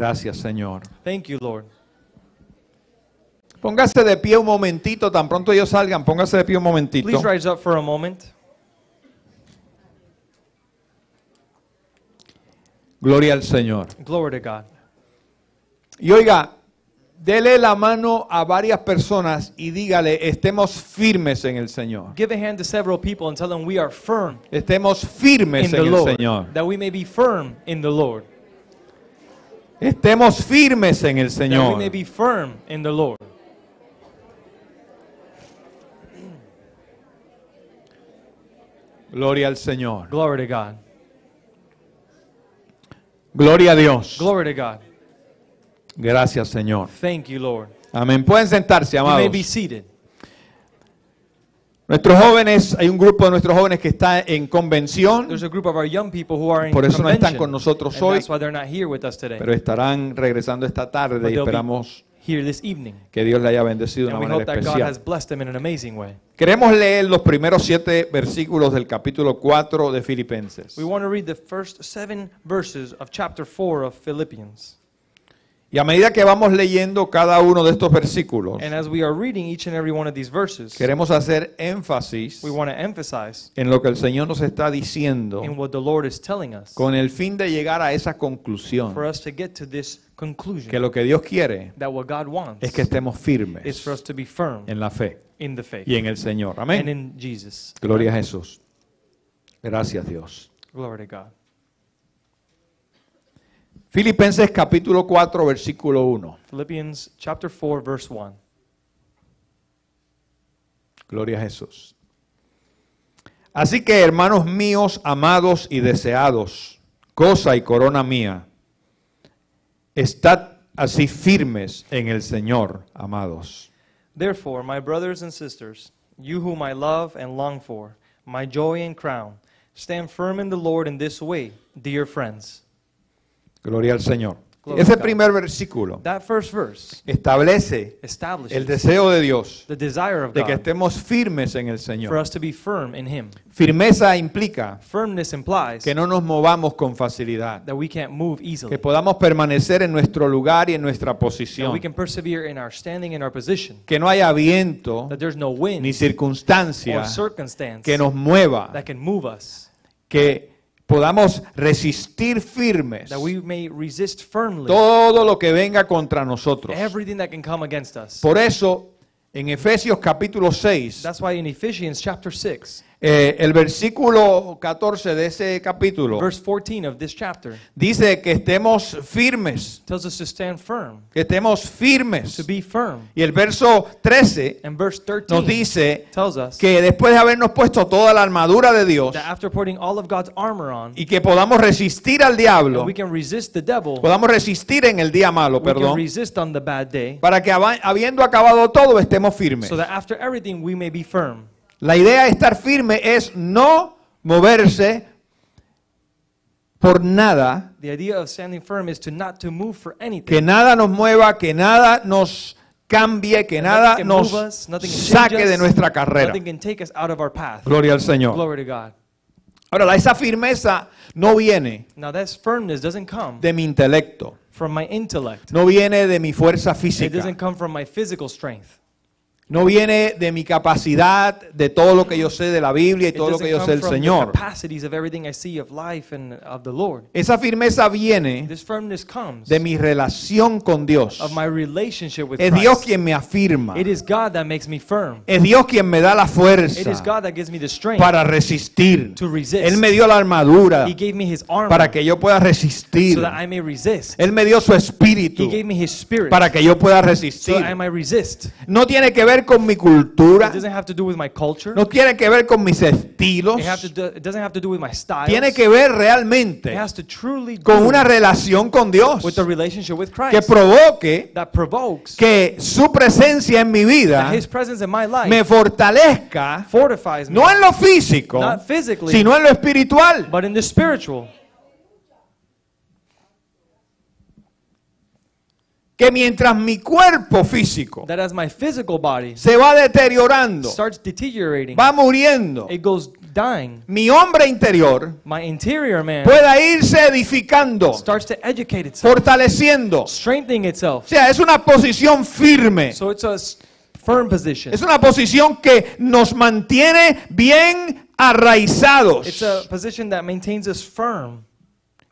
Gracias, Señor. Thank you, Lord. Póngase de pie un momentito, tan pronto ellos salgan, póngase de pie un momentito. Please rise up for a moment. Gloria al Señor. Glory to God. Y oiga, dele la mano a varias personas y dígale, estemos firmes en el Señor. Give a hand to several people and tell them we are firm Estemos in firmes the en el Lord. Señor. That we may be firm in the Lord. Estemos firmes en el That we Señor. may be firm in the Lord. Gloria al Señor. Glory to God. Gloria a Dios. Glory to God. Gracias, Señor. Thank you, Lord. Amén. Pueden sentarse, You may be amados. seated. Nuestros jóvenes, hay un grupo de nuestros jóvenes que está en convención, There's a group of our young people who are in Por eso no están con nosotros hoy. that's why they're not here with us today. pero estarán regresando esta tarde y esperamos here this evening. que Dios le haya bendecido de una manera especial. Queremos leer los primeros siete versículos del capítulo 4 de Filipenses. We want to read the first seven verses of chapter 4 of Philippians. Y a medida que vamos leyendo cada uno de estos versículos, And as we are reading each and every one of these verses, queremos hacer énfasis we want to emphasize en lo que el Señor nos está diciendo in what the Lord is telling us con el fin de llegar a esa for conclusión us to get to this que conclusion lo que Dios quiere that what God wants es que estemos is firmes for us to be firm en la fe in the faith y en el Señor. and Amén. in Jesus. Gloria a Jesús. Gracias Dios. Glory to God. Filipenses capítulo 4 versículo 1. Philippians chapter 4 verse 1. Gloria a Jesús. Así que, hermanos míos, amados y deseados, cosa y corona mía, estad así firmes en el Señor, amados. Therefore, my brothers and sisters, you whom I love and long for, my joy and crown, stand firm in the Lord in this way, dear friends. Gloria al Señor. Gloria Ese primer versículo That first verse establece el deseo de Dios the desire of de que God estemos firmes en el for Señor. us to be firm in Him. Firmeza implica Firmness implies que no nos movamos con facilidad, that we can't move easily, que podamos permanecer en nuestro lugar y en nuestra that posición, we can persevere in our standing in our position, que no haya viento that there's no wind ni or circunstancia circumstance que nos mueva, that can move us, que podamos resistir firmes that we may resist firmly todo lo que venga contra nosotros. everything that can come against us. Por eso, en Efesios capítulo 6, That's why in Ephesians chapter 6, eh, el versículo 14 de ese capítulo verse 14 of this chapter, dice que estemos firmes, tells us to stand firm, que estemos firmes. to be firm. Y el verso 13 And verse nos 13 dice tells us que después de habernos puesto toda la armadura de Dios that after putting all of God's armor on, y que podamos resistir al diablo, we can resist the devil, podamos resistir en el día malo, we can perdón, resist on the bad day, para que haba- habiendo acabado todo estemos firmes. so that after everything we may be firm. La idea de estar firme es no moverse por nada, The idea of standing firm is to not to move for anything. que nada nos mueva, que nada nos cambie, que That nada nos us, saque change de us, nuestra carrera. Nothing can take us out of our path. Gloria al Señor. Glory to God. Ahora, esa firmeza no viene Now that firmness doesn't come de mi intelecto, from my intellect. no viene de mi fuerza It física, doesn't come from my physical strength. No viene de mi capacidad, de todo lo que yo sé de la Biblia y todo lo que yo sé del Señor. capacities of everything I see of life and of the Lord. Esa firmeza viene de mi relación con Dios. of my relationship with Es Dios quien me afirma. It is God that makes me firm. Es Dios quien me da la It is fuerza God that gives me the strength para resistir. to resist. Él me dio la armadura He gave me His armor para que yo pueda resistir. so that I may resist. Él me dio su espíritu He gave me His spirit para que yo pueda resistir. No tiene que ver con mi cultura, It doesn't have to do with my culture. no tiene que ver con mis estilos, It, have to do, it doesn't have to do with my style. tiene que ver It realmente has to truly do con una relación con Dios que provoque que su presencia en mi vida that His presence in my life me fortalezca, no en lo físico, sino en lo espiritual. but in the spiritual. Que mientras mi cuerpo físico That as my physical body se va deteriorando, starts deteriorating, va muriendo, it goes dying, mi hombre interior my interior man pueda irse edificando, starts to educate itself, fortaleciendo. strengthening O itself. sea, es una posición firme. So it's a firm position. Es una posición que nos mantiene bien arraizados. It's a position that maintains us firm.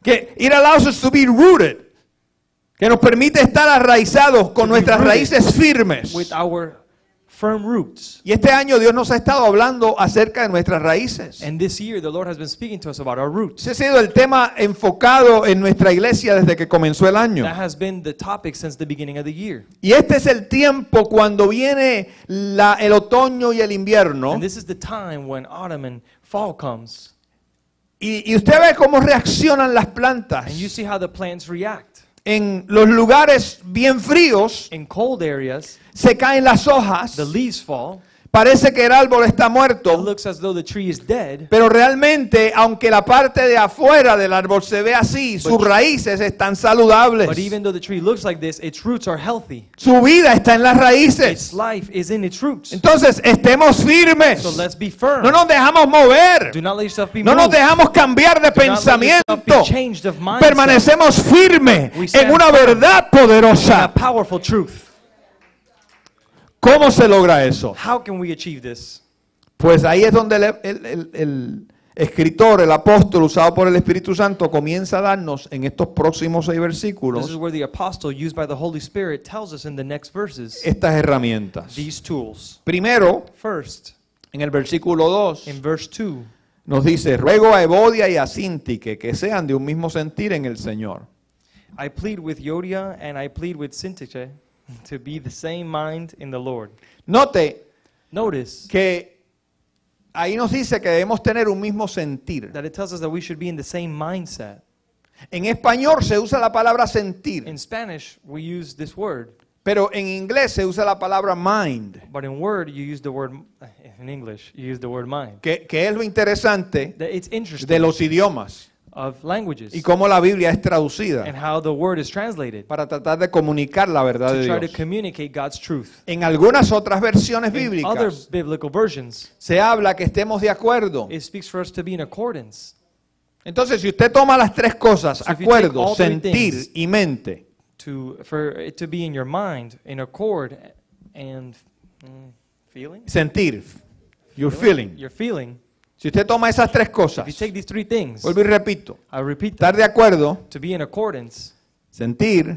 Que it allows us to be rooted. Que nos permite estar arraizados con nuestras raíces firmes. with our firm roots. Y este año Dios nos ha estado hablando acerca de nuestras raíces. And this year, the Lord has been speaking to us about our roots. Ese ha sido el tema enfocado en nuestra iglesia desde que comenzó el año. That has been the topic since the beginning of the year. Y este es el tiempo cuando viene la- el otoño y el invierno. And this is the time when autumn and fall comes. Y, y usted ve cómo reaccionan las plantas. And you see how the plants react. En los lugares bien fríos In cold areas, se caen las hojas. the leaves fall. Parece que el árbol está It muerto. looks as though the tree is dead. Pero realmente, aunque la parte de afuera del árbol se ve así, sus raíces están saludables. But even though the tree looks like this, its roots are healthy. Su vida está en las Its raíces. life is in its roots. Entonces, estemos firmes. So let's be firm. No nos dejamos mover. Do not let yourself be No nos dejamos cambiar de Do not let yourself pensamiento. be changed of mindset. Permanecemos firmes en una verdad A poderosa. powerful truth. ¿Cómo se logra eso? How can we achieve this? Pues ahí es donde el, el- el- el escritor, el apóstol usado por el Espíritu Santo comienza a darnos en estos próximos seis This is versículos where the apostle, used by the Holy Spirit, tells us in the next verses estas herramientas. these tools. Primero, First, en el versículo 2, in verse 2, nos dice, ruego a Evodia y a Sintique que sean de un mismo sentir en el Señor. I plead with Yodia and I plead with Syntyche to be the same mind in the Lord. Note Notice que ahí nos dice que debemos tener un mismo sentir. that it tells us that we should be in the same mindset. En español se usa la palabra sentir, In Spanish, we use this word, pero en inglés se usa la palabra mind, but in word, you use the word, in English, you use the word mind. que, que es lo interesante That It's interesting de los idiomas of languages y cómo la Biblia es and traducida how the word is translated para tratar de comunicar la verdad to de try to Dios. communicate God's truth. En algunas otras versiones In other bíblicas biblical versions, se habla que estemos de acuerdo. it speaks for us to be in accordance. Entonces, si usted toma las tres cosas, So if you take acuerdo, all three sentir things- y mente, to for it to be in your mind in accord and mm, feeling sentir, your feeling. your feeling Si usted toma esas tres if cosas, you take these three things vuelvo y repito, i repeat that estar de acuerdo, to be in accordance sentir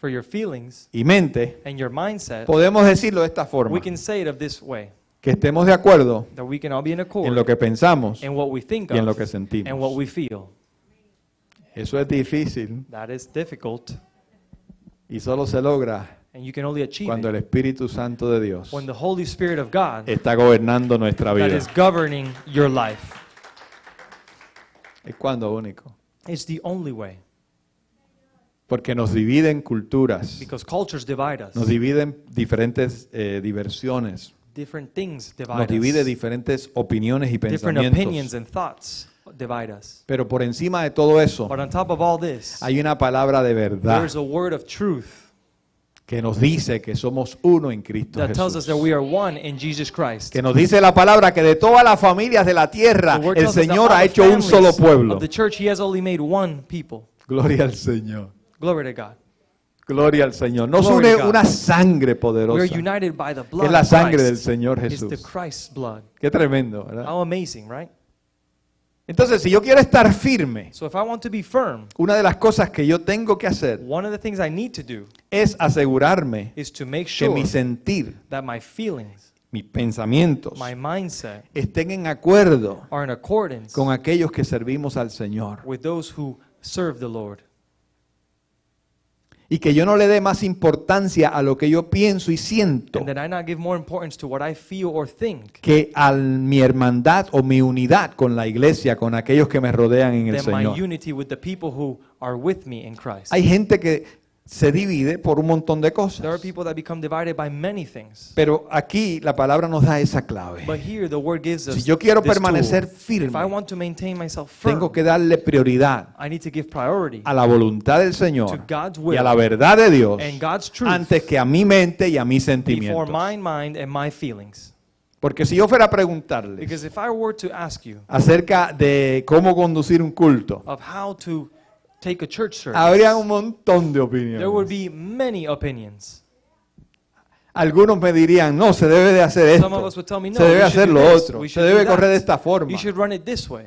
for your feelings y mente, and your mindset podemos decirlo de esta forma, we can say it of this way que estemos de acuerdo that we can all be in en lo que pensamos in what we think y en lo que and what sentimos. we feel. Eso es difícil. That is difficult. Y solo se logra and you can only achieve cuando el it Espíritu Santo de Dios when the holy spirit of god está gobernando nuestra that vida. is governing your life Es cuando único. it's the only way Porque nos dividen culturas, because cultures divide us nos dividen diferentes eh, diversiones, different things divide nos divide us. diferentes opiniones y different opinions pensamientos. and thoughts divide us. Pero por encima de todo eso, But on top of all this, hay una palabra de verdad there's a word of truth que nos dice que somos uno en Cristo that tells us Jesús. that we are one in Jesus Christ. Que nos dice la palabra que de todas las familias de la tierra, The word el tells us that Señor all ha the hecho un families solo pueblo. Of the church, He has only made one people. Gloria al Señor. Glory to God. Gloria al Señor. Nos Glory une to God. una sangre We are poderosa. united by the blood es la of sangre del Christ. Señor It's the Jesús. Christ's blood. Qué tremendo, ¿verdad? How amazing, right? Entonces, si yo quiero estar firme, So if I want to be firm, una de las cosas que yo tengo que hacer one of the things I need to do es asegurarme is to make que sure mi sentir, that my feelings, mis pensamientos, my mindset estén en acuerdo are in accordance con aquellos que servimos al Señor. with those who serve the Lord. Y que yo no le dé más importancia a lo que yo pienso y siento que a mi hermandad o mi unidad con la iglesia, con aquellos que me rodean en el Señor. Hay gente que se divide por un montón de There are cosas. people that become divided by many things. Pero aquí la palabra nos da esa clave. But here the word gives us Si yo quiero this permanecer tool. If I firme, want to maintain myself firm, tengo que darle prioridad I need to give priority a la voluntad del to Señor God's y will a la verdad de Dios and God's truth antes que a mi mente y a mis before sentimientos. my mind and my feelings. Porque si yo fuera a preguntarles Because if I were to ask you acerca de cómo conducir un culto, of how to take a church service, habría un montón de there would opiniones. be many opinions. Algunos me dirían, no, se debe de hacer Some of esto, us would tell me, no, se debe we hacer should lo this, otro, we se should debe do correr de that. esta forma. You should run it this way.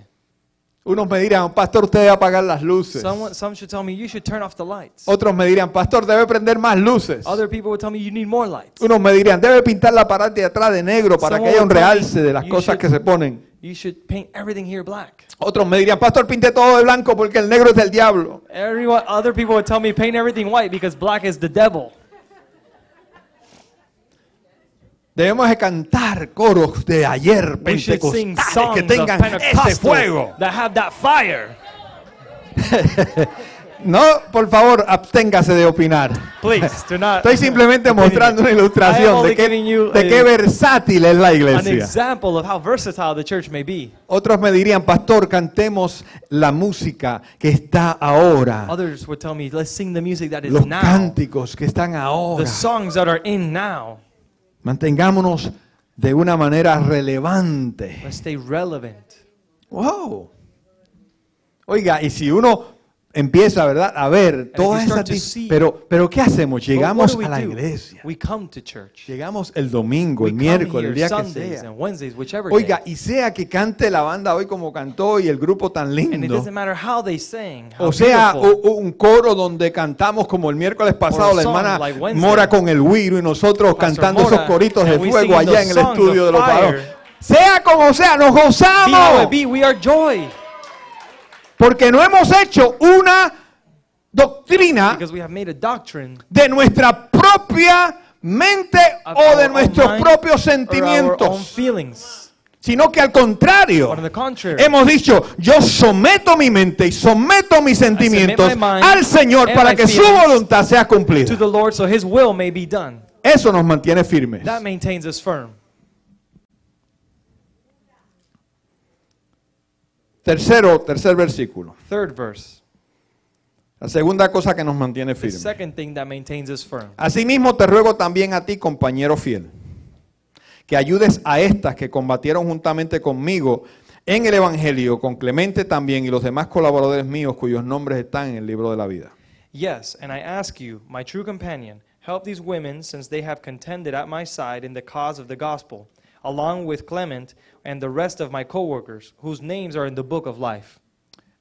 Unos me dirían, pastor, usted debe apagar las luces. Someone, some should tell me you should turn off the lights. Otros me dirían, pastor, debe prender más luces. Other people would tell me you need more lights. Unos me dirían, debe pintar la parte de atrás de negro para que Someone haya un would tell me, realce de las you cosas should- que se ponen. You should paint everything here black. Otros me dirían, pastor, pinte todo de blanco porque el negro es del diablo. Everyone, other people would tell me paint everything white because black is the devil. Debemos de cantar coros de ayer pentecostales que tengan ese fuego. that have that fire. No, por favor, absténgase de opinar. Please do not. Estoy simplemente mostrando una ilustración de qué, you de qué versátil es la iglesia. of how the may be. Otros me dirían, pastor, cantemos la música que está ahora, would tell me, let's sing the music that is los now, cánticos que están ahora. the songs that are in now. Mantengámonos de una manera relevante. Let's stay relevant. Wow. Oiga, y si uno empieza, ¿verdad? A ver toda esa pero pero ¿qué hacemos? Llegamos a la iglesia. We come to church. Llegamos el domingo, el miércoles, el día que sea. Oiga, y sea que cante la banda hoy como cantó y el grupo tan lindo. O sea, un coro donde cantamos como el miércoles pasado la hermana. Mora con el Wiro y nosotros cantando esos coritos de fuego allá en el estudio de los varones. Sea como sea, nos gozamos. it be, we are joy. Porque no hemos hecho una doctrina Because we have made a doctrine de nuestra propia mente of o de nuestros propios sentimientos, sino que al contrario, But on the contrary, hemos dicho, yo someto mi mente y someto mis sentimientos al Señor para que su voluntad sea to cumplida. the Lord so his will may be done. Eso nos mantiene firmes. That maintains us firm. Tercero, tercer versículo. Third verse. La segunda cosa que nos mantiene The firmes. second thing that maintains us firm. Asimismo te ruego también a ti, compañero fiel, que ayudes a estas que combatieron juntamente conmigo en el Evangelio, con Clemente también y los demás colaboradores míos cuyos nombres están en el libro de la vida. Yes, and I ask you, my true companion, help these women since they have contended at my side in the cause of the gospel, along with Clement and the rest of my co-workers, whose names are in the book of life.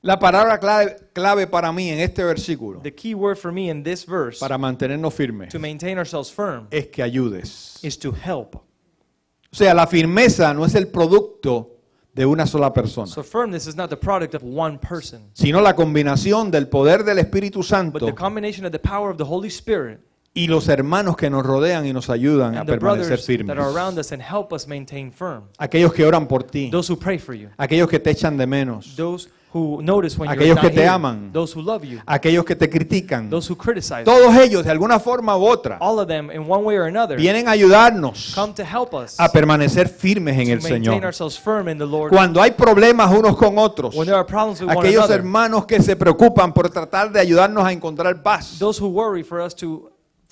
La palabra clave, clave para mí en este versículo, The key word for me in this verse para mantenernos firmes, to maintain ourselves firm es que ayudes. is to help. O sea, la firmeza no es el producto de una sola persona, So firmness is not the product of one person, sino la combinación del poder del Espíritu but Santo the combination of the power of the Holy Spirit y los hermanos que nos rodean y nos ayudan a permanecer firmes. that are around us and help us maintain firm. Aquellos que oran por ti, Those who pray for you, aquellos que te echan de menos, those who notice when you're Aquellos que te aman. those who love you, aquellos que te critican, those who criticize you. todos ellos de alguna forma u otra all of them in one way or another vienen a ayudarnos come to help us a permanecer firmes en to el Señor. ourselves firm in the Lord. Cuando hay problemas unos con otros, when there are problems with one aquellos hermanos que se preocupan por tratar de ayudarnos a encontrar paz,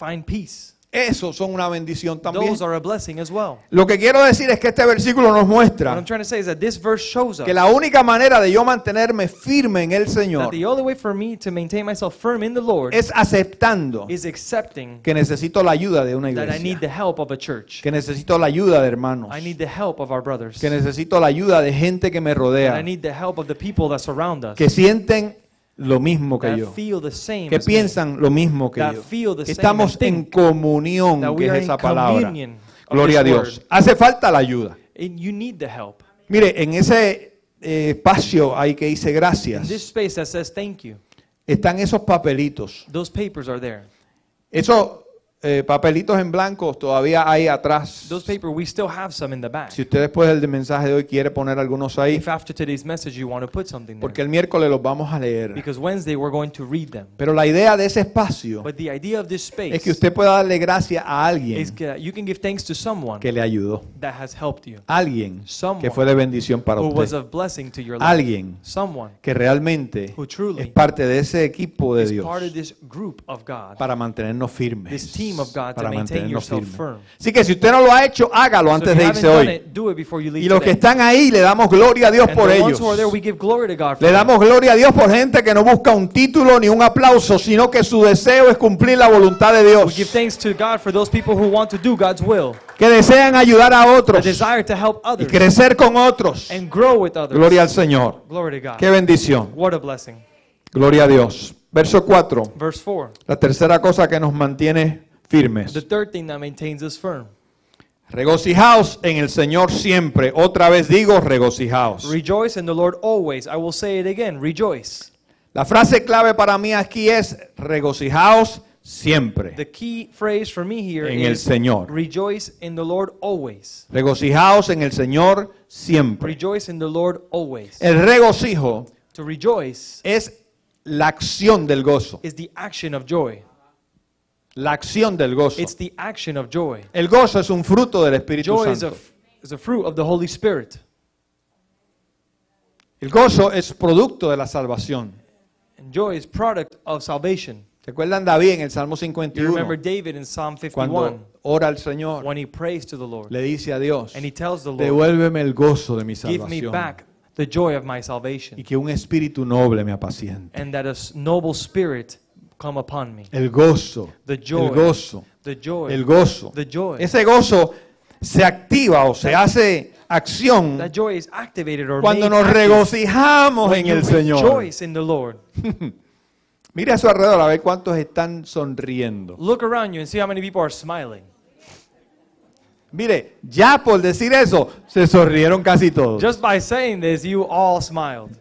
find peace, esos son una bendición también. those are a blessing as well. Lo que quiero decir es que este versículo nos What muestra I'm trying to say is that this verse shows us que la única manera de yo mantenerme firme en el that Señor the only way for me to maintain myself firm in the Lord es aceptando is accepting que necesito la ayuda de una that I need iglesia, the help of a church. que necesito la ayuda de hermanos, I need the help of our brothers. que necesito la ayuda de gente que me And I rodea, need the help of the people that surround us. que sienten lo mismo que yo, que piensan lo mismo que yo, estamos en comunión, que es esa palabra. Gloria a Dios. Hace falta la ayuda. Mire, en ese eh, espacio hay que dice gracias. space that says thank you, Están esos papelitos. those papers are there. Esos eh, papelitos en blanco todavía hay atrás. Those papers, we still have some in the back. Si usted después del mensaje de hoy quiere poner algunos ahí, If after today's message you want to put something there. porque el miércoles los vamos a leer. Because Wednesday we're going to read them. Pero la idea de ese espacio But the idea of this space es que usted pueda darle gracias a alguien is that you can give thanks to someone que le ayudó. that has helped you, Alguien Someone que fue de bendición para who was usted. of blessing to your life, Alguien someone que realmente who truly es parte de ese equipo de is Dios part of this group of God, para mantenernos this firmes. team para mantenernos firmes. firm. Así que si usted no lo ha hecho, hágalo antes de irse hoy. Y los que están ahí, le damos gloria a Dios por ellos. Le damos gloria a Dios por gente que no busca un título ni un aplauso, sino que su deseo es cumplir la voluntad de Dios. Que desean ayudar a otros y crecer con otros. Gloria al Señor. Qué bendición. What a blessing. Gloria a Dios. Verso 4. Verse 4. La tercera cosa que nos mantiene firmes. The third thing that maintains us firm. Regocijaos en el Señor siempre. Otra vez digo, regocijaos. Rejoice in the Lord always. I will say it again. Rejoice. La frase clave para mí aquí es regocijaos siempre. The key phrase for me here En el is Señor. rejoice in the Lord always. Regocijaos en el Señor siempre. Rejoice in the Lord always. El regocijo To rejoice es la acción del gozo. is the action of joy. La acción del gozo. It's the action of joy. El gozo es un fruto del Espíritu Joy is a, Santo. is a fruit of the Holy Spirit. El gozo es producto de la salvación. And joy is product of salvation. ¿Se acuerdan David en el Salmo You remember 51? David in Psalm 51 Cuando ora al Señor, when he prays to the Lord le dice a Dios, and he tells the Lord, devuélveme el gozo de mi Give me salvación back the joy of my salvation y que un espíritu noble me apaciente. and that a s- noble spirit come upon me. El gozo, The joy. el gozo, The joy. el gozo. The joy. Ese gozo se activa o se hace acción That joy is activated or cuando nos regocijamos en el Señor. in the Lord. Mire a su alrededor a ver cuántos están sonriendo. Look around you and see how many people are smiling. Mire, ya por decir eso, se sonrieron casi todos. Just by saying this, you all smiled.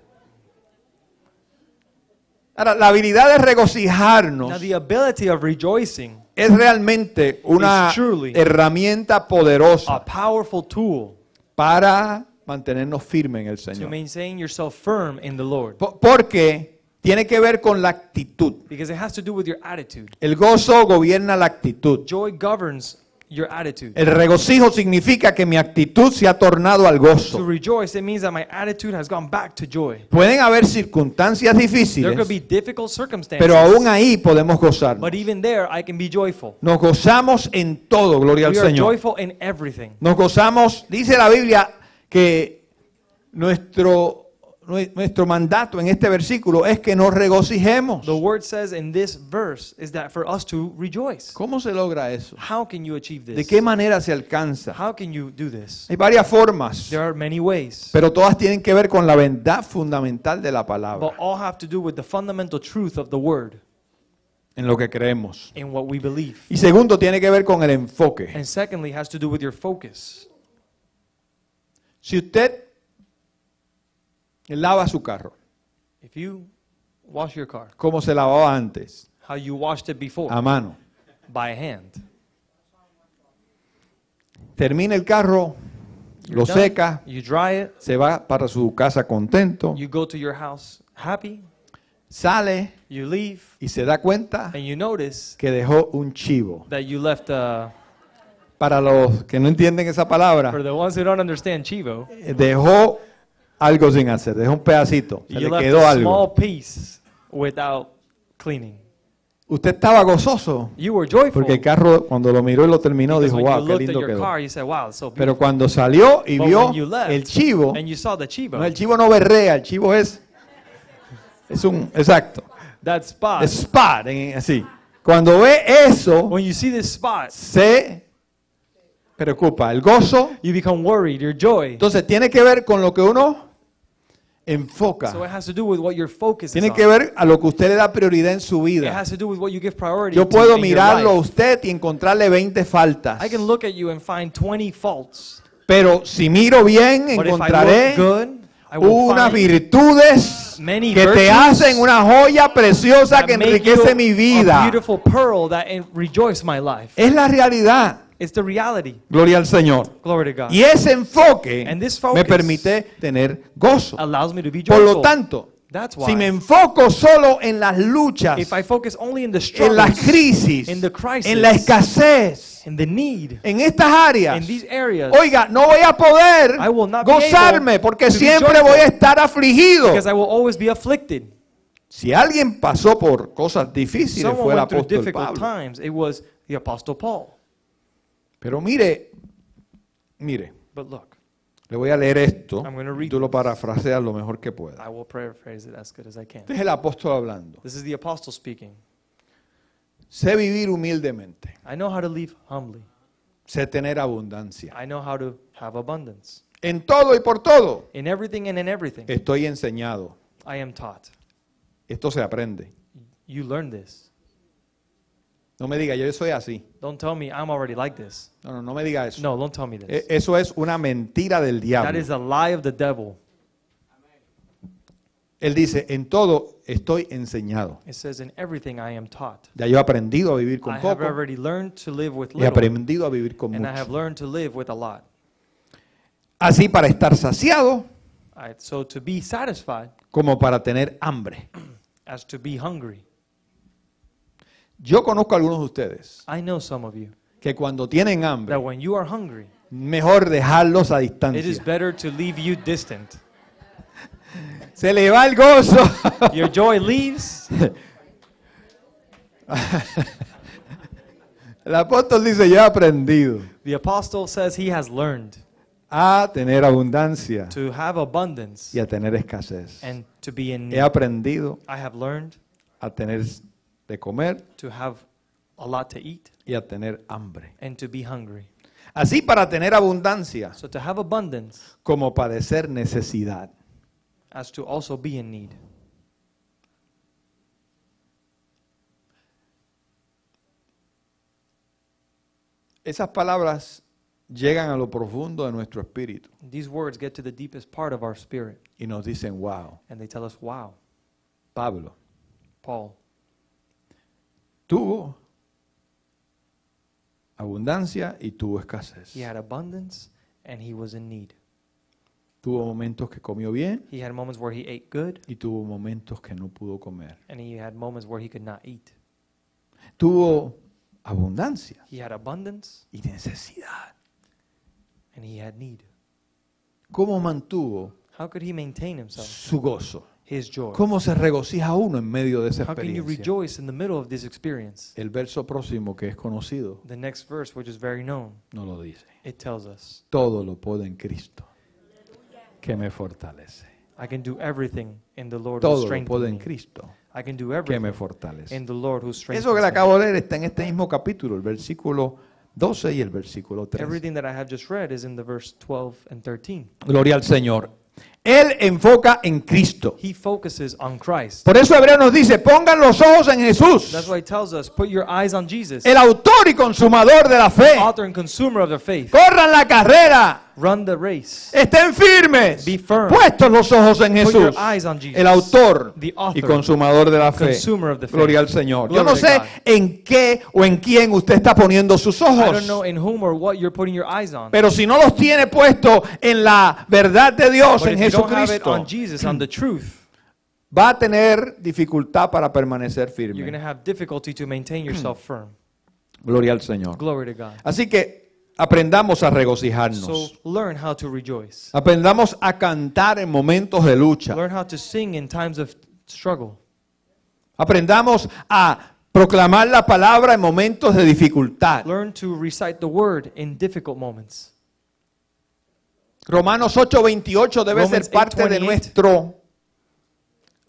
Ahora, la habilidad de regocijarnos Now, the ability of rejoicing, es realmente una Is truly herramienta a poderosa powerful tool para mantenernos firmes en el to Señor. maintain yourself firm in the Lord. Po- Porque tiene que ver con la actitud. Because it has to do with your attitude. El gozo gobierna la actitud. Joy governs your attitude. El regocijo significa que mi actitud se ha tornado al To gozo. rejoice, it means that my attitude has gone back to joy. Pueden haber circunstancias There difíciles, could be difficult circumstances, pero aún ahí podemos gozarnos. but even there, I can be joyful. Nos gozamos en todo, gloria al We are Señor. joyful in everything. Nos gozamos, dice la Biblia que nuestro, nue- nuestro mandato en este versículo es que nos regocijemos. The word says in this verse is that for us to rejoice. ¿Cómo se logra eso? How can you achieve ¿De this? qué manera se alcanza? How can you do this? Hay varias formas, There are many ways, pero todas tienen que ver con la verdad fundamental de la but palabra, all have to do with the fundamental truth of the word en lo que creemos. in what we believe. Y segundo, tiene que ver con el enfoque. And secondly, has to do with your focus. Si usted lava su carro, If you wash your car, como se lavaba antes, how you washed it before a mano, by hand. termina el carro, You're lo done, seca, You dry it. se va para su casa contento, You go to your house happy. sale You leave, y se da cuenta and you notice que dejó un chivo. that you left. Para los que no entienden esa palabra, for the ones who don't understand chivo, eh, dejó algo sin hacer, dejó un pedacito, se you le left quedó a algo. small piece without cleaning. Usted estaba gozoso You were joyful porque el carro cuando lo miró y lo terminó because dijo, when wow, you qué looked at lindo your quedó. car, you said, "Wow, it's so Pero beautiful." cuando salió y But vio when you left el chivo, and you saw the chivo, no, el chivo no berrea, el chivo es, es un, exacto, that spot. es spot, en- así. Cuando ve eso, when you see this spot, se preocupa. El gozo, you become worried. Your joy. entonces tiene que ver con lo que uno enfoca. So it has to do with what your focus Tiene is que on. ver a lo que usted le da prioridad en su It vida. has to do with what you give priority Yo to puedo in your mirarlo a life. usted y encontrarle 20 faltas. I can look at you and find 20 faults. Pero si miro bien, But if I encontraré look good, I will unas find virtudes many que te virtues hacen una joya preciosa that que make enriquece mi a vida. beautiful pearl that en- rejoice my life. Es la realidad. It's the reality. Gloria al Señor. Glory to God. Y ese enfoque And this me focus permite tener gozo. Allows me to be Por joyful. lo tanto, That's si me why. enfoco solo en las luchas, If I focus only in the en las crisis, in the crisis, en la escasez, in the need, en estas áreas, in these areas, oiga, no voy a poder I will not be gozarme porque siempre voy a estar afligido. because I will always be afflicted. Si alguien pasó por cosas difíciles Someone fue el went through apóstol difficult Pablo. times. It was the Apostle Paul. Pero mire, mire, But look, le voy a leer esto. I'm gonna read Tú lo parafraseas lo mejor que puedas. I will paraphrase it as good as I can. Este es el apóstol hablando. This is the Apostle speaking. Sé vivir humildemente. I know how to live humbly. Sé tener abundancia. I know how to have abundance. En todo y por todo In everything and in everything, estoy enseñado. I am taught. Esto se aprende. You learn this. No me diga, yo soy así. Don't tell me I'm already like this. No, no, no me diga eso. No, don't tell me E- this. Eso es una mentira del That diablo. is a lie of the devil. Él dice, en todo estoy enseñado. It says, In everything I am taught. Ya yo he aprendido a vivir I con have poco already learned to live with y he little, aprendido a vivir con and I have mucho. learned to live with a lot. Así para estar saciado I- so to be satisfied como para tener hambre. as to be hungry. Yo conozco a algunos de ustedes I know some of you que cuando tienen hambre, that when you are hungry, mejor dejarlos a it is distancia. better to leave you distant. Se le va el gozo. Your joy leaves. El apóstol dice, yo he aprendido The apostle says he has learned a tener abundancia to have abundance y a tener escasez. and to be in He need. aprendido I have learned a tener de comer to have a lot to eat y a tener hambre. and to be hungry. Así para tener abundancia So to have abundance como padecer necesidad. as to also be in need. Esas palabras llegan a lo profundo de nuestro espíritu These words get to the deepest part of our spirit y nos dicen, wow, and they tell us, wow, Pablo Paul tuvo abundancia y tuvo escasez. He had abundance and he was in need. Tuvo momentos que comió bien He had moments where he ate good y tuvo momentos que no pudo comer. and he had moments where he could not eat. Tuvo abundancia He had abundance y necesidad. and he had need. ¿Cómo mantuvo How could he maintain himself? su gozo? His joy. ¿Cómo se regocija uno en medio de esa How can you experiencia? rejoice in the middle of this experience? El verso próximo que es conocido The next verse, which is very known, no lo dice. it tells us, Todo lo puedo en Cristo que me fortalece. I can do everything in the Lord who Todo lo strengthens puedo en me. Cristo I can do que everything me fortalece. in the Lord who Eso que le me. acabo de leer está en este mismo capítulo, el versículo 12 y el versículo 13. Everything that I have just read is in the verse 12 and 13. Gloria al Señor. Él enfoca en Cristo. He focuses on Christ. Por eso Hebreo nos dice, pongan los ojos en Jesús, That's why he tells us, put your eyes on Jesus, el autor y consumador de la fe. author and consumer of the faith. Corran la carrera, Run the race. estén firmes, Be firm. puestos los ojos en Put your Jesús, eyes on Jesus. el autor The y author, consumador de la fe. consumer of the faith. Gloria al Señor. Yo Glory no to sé en qué o en quién usted está poniendo sus I don't ojos. know in whom or what you're putting your eyes on. Pero si no los tiene puestos en la verdad de Dios, But en if Jesucristo, on Jesus, on the truth, va a tener dificultad para permanecer you're going to firme. have difficulty to maintain yourself firm. Gloria al Señor. Glory to God. Así que aprendamos a regocijarnos. So learn how to rejoice. Aprendamos a cantar en momentos de lucha. Learn how to sing in times of struggle. Aprendamos a proclamar la palabra en momentos de dificultad. Learn to recite the word in difficult moments. Romanos 8:28 debe Romans ser parte de 8:28. nuestro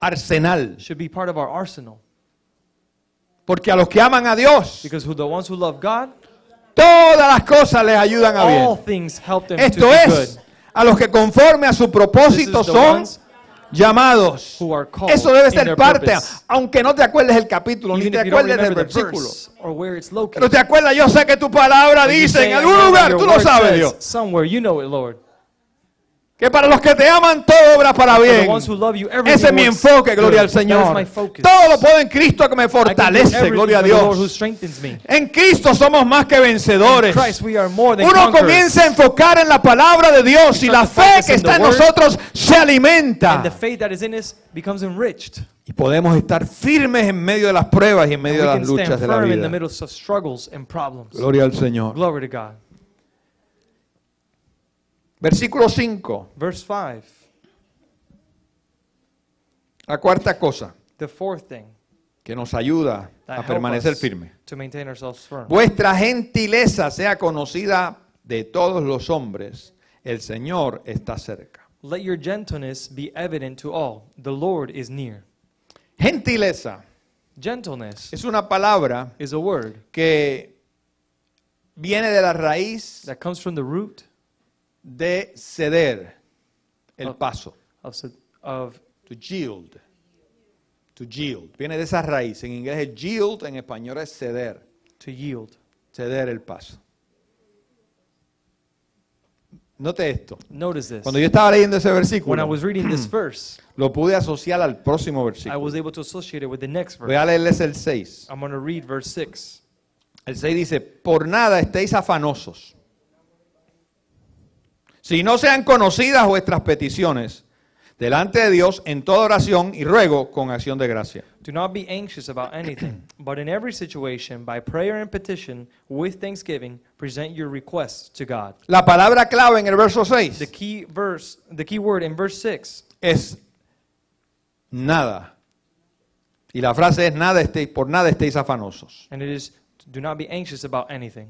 arsenal. Should be part of our arsenal. Porque a los que aman a Dios, Because the ones who love God, todas las cosas les ayudan a all bien. things help them Esto to be es, good. a los que conforme a su propósito son llamados. who are called Eso debe ser parte, purpose. aunque no te acuerdes el capítulo, ni Even te you don't acuerdes del versículo. Pero te acuerdas, yo sé que tu palabra But dice en "I algún lugar, tú lo sabes, says." Dios, Somewhere you know it, Lord. Que para los que te aman todo obra para bien. you, Ese es mi enfoque, gloria al Señor. Todo lo puedo en Cristo que me fortalece, gloria a Dios. En Cristo somos más que vencedores. Uno comienza a enfocar en la palabra de Dios y la fe que está en nosotros se alimenta. And the faith that is in us becomes enriched. Y podemos estar firmes en medio de las pruebas y en medio de las luchas de la vida. Gloria al Señor. Versículo 5. Verse 5. La cuarta cosa. The fourth thing que nos ayuda a permanecer firme. to maintain ourselves firm. Vuestra gentileza sea conocida de todos los hombres. El Señor está cerca. Let your gentleness be evident to all. The Lord is near. Gentileza Gentleness es una palabra is a word que viene de la raíz that comes from the root de ceder el paso. of, of To yield. To yield. Viene de esa raíz. En inglés es yield, en español es ceder. to yield. Ceder el paso. Note esto. Notice this. Cuando yo estaba leyendo ese When I versículo, was reading this verse, lo pude asociar al próximo I versículo. was able to associate it with the next Voy verse. a leerles el 6. I'm going to read verse 6. El 6 dice, por nada estéis afanosos. Si no sean conocidas vuestras peticiones delante de Dios en toda oración y ruego con acción de gracia. Do not be anxious about anything, but in every situation, by prayer and petition, with thanksgiving, present your requests to God. La palabra clave en el verso The 6 key verse, the key word in verse 6 es nada. Y la frase es nada estéis, por nada estéis afanosos. and it is do not be anxious about anything.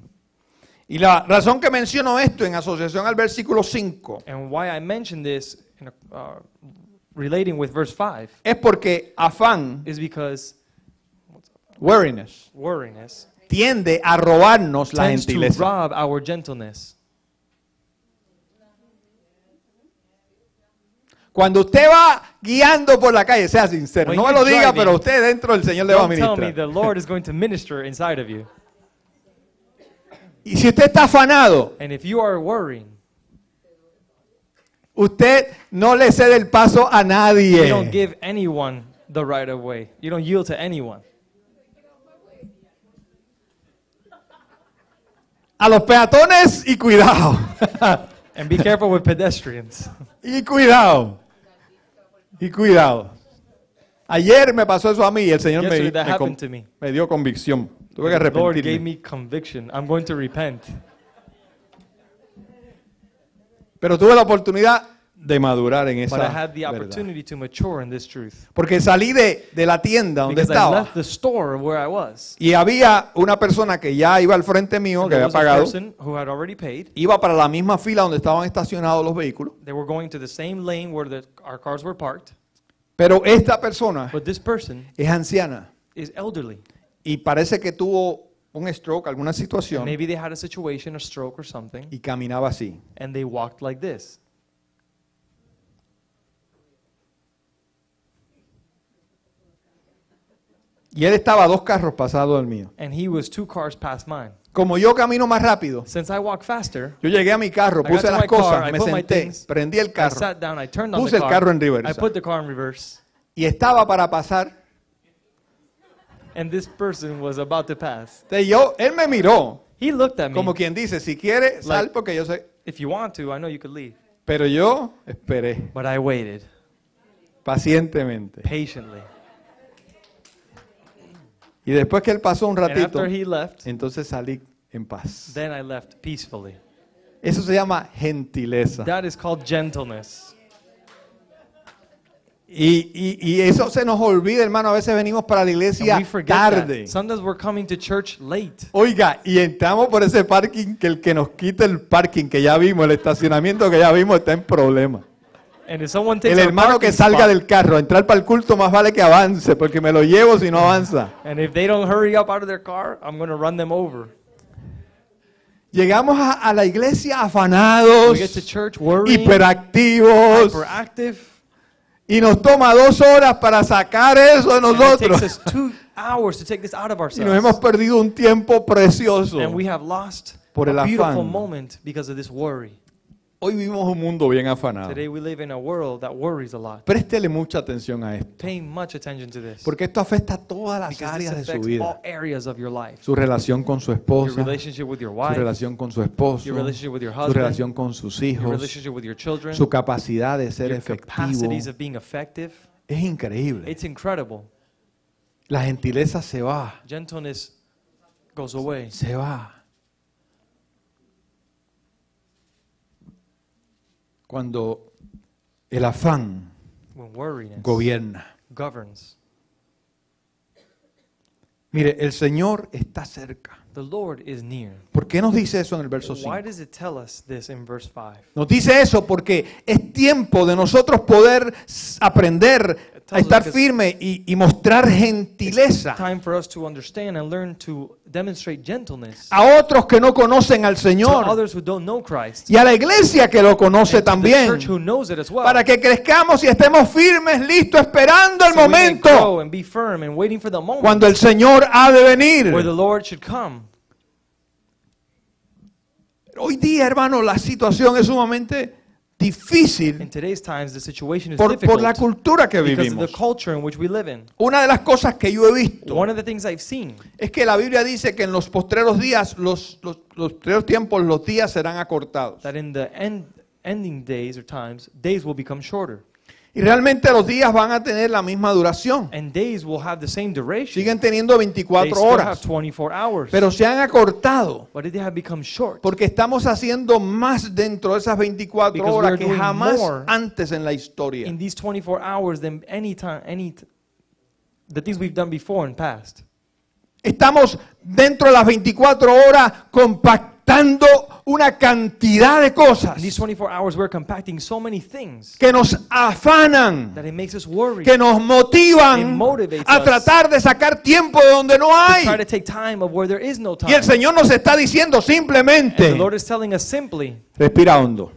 Y la razón que menciono esto en asociación al versículo 5 And why I mention this in a, uh, relating with verse 5 es porque afán, is because weariness, worriness tiende a robarnos la tends to gentileza. rob our gentleness. Cuando usted va guiando por la calle, sea sincero, When no me you're lo diga, driving, pero usted dentro del Señor le va a Don't tell me ministrar. the Lord is going to minister inside of you. Y si usted está afanado, And if you are worrying, usted no le cede el paso a you don't nadie. give anyone the right of way. You don't yield to anyone. A los peatones y cuidado. And be careful with pedestrians. y cuidado. Y cuidado. Ayer me pasó eso a mí y el Señor me, Yesterday that me con- happened to me. me dio convicción. Tuve que The Lord gave arrepentirme. me conviction. I'm going to repent. Pero tuve la oportunidad de madurar en esa But I had the verdad. opportunity to mature in this truth. Porque salí de, de la tienda donde Because I estaba left the store where I was. y había una persona que ya iba al frente mío, que There había was a pagado, person who had already paid. iba para la misma fila donde estaban estacionados los vehículos, They were going to the same lane where the, our cars were parked. Pero esta persona But this person es anciana is elderly. y parece que tuvo un stroke, alguna situación, maybe they had a situation, a stroke or something, y caminaba así. and they walked like this. Y él estaba a dos carros pasados del mío. And he was two cars past mine. Como yo camino más rápido, Since I walk faster, yo llegué a mi carro, I got puse to las my car, cosas, I me put my senté, things, prendí el I carro sat down, I turned on Puse the el car. carro en reversa. I put the car in reverse. y estaba para pasar. And this person was about to pass. Entonces yo, él me miró, He looked at me. como quien dice, si quiere, sal Like- porque yo sé. If you want to, I know you could leave. Pero yo esperé But I waited pacientemente. patiently. Y después que él pasó un And ratito, after he left, entonces salí en paz. then I left peacefully. Eso se llama gentileza. That is called gentleness. Y, y- y eso se nos olvida, hermano. A veces venimos para la iglesia tarde. Sometimes we're coming to church late. Oiga, y entramos por ese parking que el que nos quita el parking que ya vimos, el estacionamiento que ya vimos, está en problema. And if someone takes El hermano que salga spot, del carro entrar para el culto más vale que avance, porque me lo llevo si no avanza. and if they don't hurry up out of their car, I'm going to run them over. Llegamos a, a la iglesia afanados, We get to church worrying, hiperactivos, hyperactive, y nos toma dos horas para sacar eso de nosotros. takes us two hours to take this out of Y nos hemos perdido un tiempo precioso. And we have lost Por el afán. Hoy vivimos un mundo bien afanado. Today we live in a world that worries a lot. Préstele mucha atención a esto, Pay much attention to this. porque esto afecta a todas las Because this áreas de su affects vida. all areas of your life. Su relación con su Your esposa, relationship with your su wife, relación con su esposo, your relationship with your su husband, relación con sus your hijos, relationship with your children, su capacidad de ser your efectivo. capacities of being effective. Es increíble. It's incredible. La gentileza se va, Gentleness goes away. se va. Cuando el afán gobierna. Governs. Mire, el Señor está cerca. The Lord is near. ¿Por qué nos dice eso en el verso Why 5? does it tell us this in verse 5? Nos dice eso porque es tiempo de nosotros poder aprender a estar firme y, y mostrar gentileza Time for us to understand and learn to demonstrate gentleness a otros que no conocen al to Señor others who don't know Christ. y a la iglesia que lo conoce and to the también. church who knows it as well. Para que crezcamos y estemos firmes, listos, esperando el so we may momento grow and be firm and waiting for the moment cuando el Señor ha de where venir. the Lord should come. Hoy día, hermano, la situación es sumamente In difícil today's times, the situation is por, difficult por la cultura que because of vivimos. the culture in which we live in. Una de las cosas que yo he visto One of the things I've seen es que la Biblia dice que en los postreros días, los, los, los postreros tiempos, los días serán acortados. that in the end, ending days or times, days will become shorter. Y realmente los días van a tener la misma duración. And days will have the same duration. Siguen teniendo They 24 still have horas, 24 hours. pero se han acortado. but they have become short. Porque estamos haciendo más dentro de esas 24 Because we horas are que doing jamás more antes en la historia. in these 24 hours than any time, any t- the things we've done before in past. Estamos dentro de las 24 horas compactando una cantidad de cosas these 24 hours, we're compacting so many things que nos afanan, that it makes us worry. que nos motivan a tratar de sacar tiempo de donde no try to hay. take time of where there is no time. Y el Señor nos está diciendo And the simplemente, Lord is telling us simply respira hondo,